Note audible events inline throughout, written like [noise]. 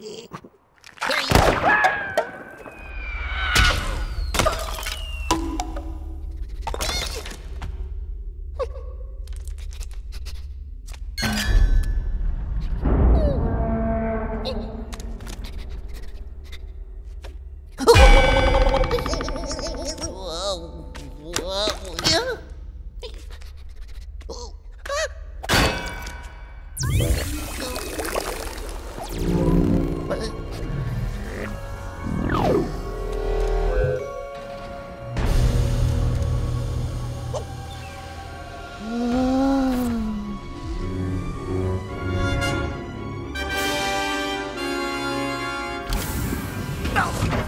Yeah. No!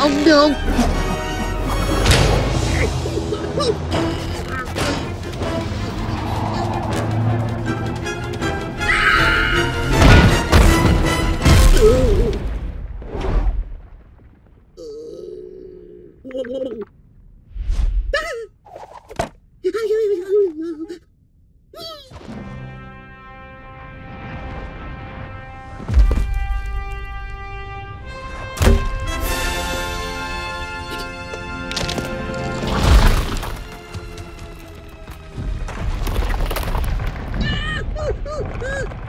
Ông đâu Thank you.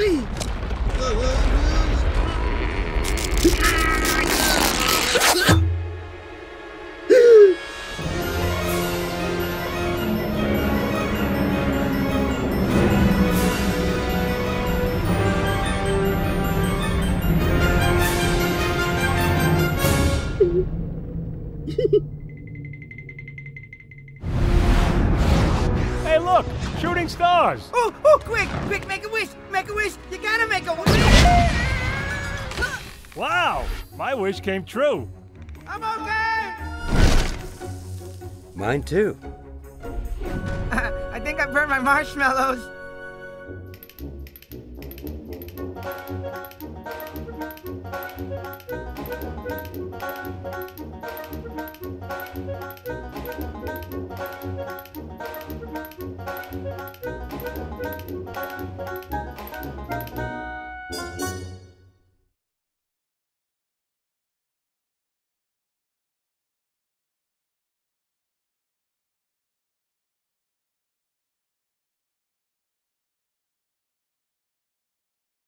Hey, [laughs] [laughs] Shooting stars! Oh, oh, quick, quick, make a wish, make a wish. You gotta make a wish. Wow! My wish came true. I'm okay. Mine too. [laughs] I think I burned my marshmallows.